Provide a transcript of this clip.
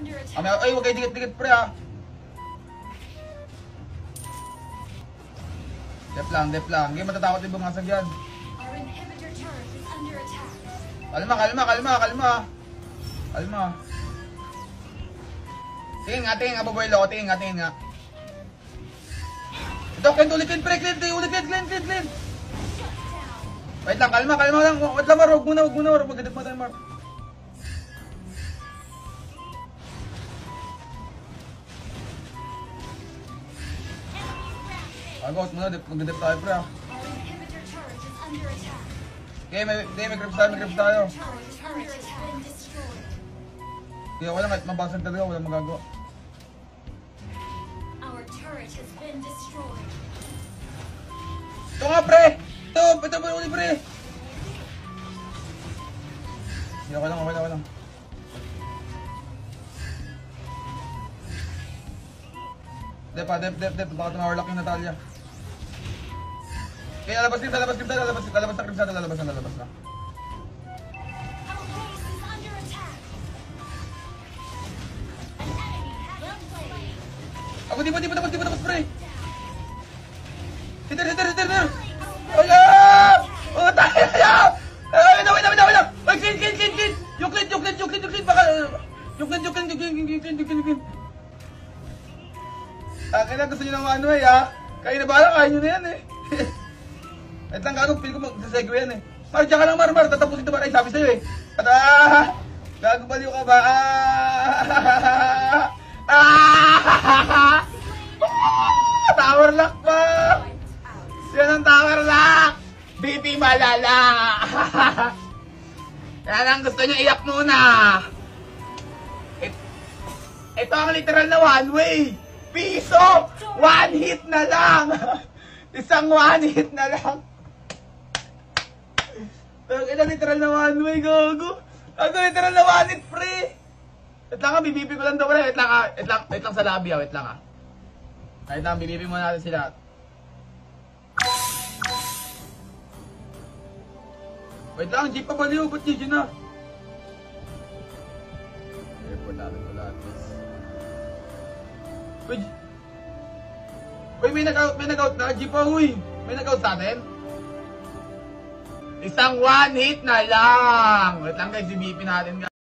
under attack. may- ay, huwag kayo dikit-dikit pre ah. Dep lang, dep lang. Hindi matatakot yung bumasag yan. Our inhibitor turret is under attack. Kalma, kalma, kalma, kalma. Kalma. Tingin nga, tingin nga, baboy loko. Tingin nga, tingin nga. Ito, Clint, ulit Clint, pre, Clint, ulit Clint, Clint, Clint, Clint. Wait lang, kalma, kalma lang. Wait lang, Mar, huwag muna, huwag muna. Agos muna, is under attack. Okay, may, okay, may grips tayo, may grips tayo. Turret is under attack. Been destroyed. Hindi ako lang, kahit mabasag talaga, walang magagawa. Ito nga, pre! Ito! Ito ba uli, pre? Hindi, okay lang, okay lang, okay lang. Dep, ah, dep, dep. Baka tumawalak yung Natalia. Okay, lalabas kripsa, lalabas kripsa, lalabas, lalabas na kripsa, lalabas na, lalabas na. Our base is under attack. An enemy has been slain. Ako, di ba, di ba tapos, di ba tapos, pre? Hitter, hitter, hitter, hitter! Ayan! Oh, tayo na! Ay, wait na, wait na, wait na, wait na! Ay, clean, clean, clean, clean! Yung clean, yung clean, yung clean, yung clean, baka... Yung clean, yung clean, yung clean, yung clean, yung clean, yung clean, yung clean. Akin na, gusto nyo ng one way, ha? Kayo na bahala, kaya nyo na yan, eh. Wait lang, gago, feel ko magsasegue yan, eh. Mar, dyan ka lang, Mar, Mar, tatapusin ito, Mar. Ay, sabi sa'yo, eh. At, ah! Gago, baliw ka ba? Ah! Ah! Tower lock pa! Yan ang tower lock! BP malala! Yan ang gusto niya iyak muna! It, ito ang literal na one way! Piso! One hit na lang! Isang one hit na lang! Ito literal na one way, gago! Ito literal na one hit free! Wait lang ha, bibipi ko lang daw wala. Wait lang ha, wait lang, wait lang sa lobby ha, wait lang ha. Wait lang, bibipi muna natin sila. Wait lang, jeep pa baliw, ba't GG na? Airport natin ko lahat, please. Uy! Uy, may nag-out, may nag-out na, jeep pa, uy! May nag-out sa atin? Isang one hit na lang! Wait lang guys, bibipi natin guys.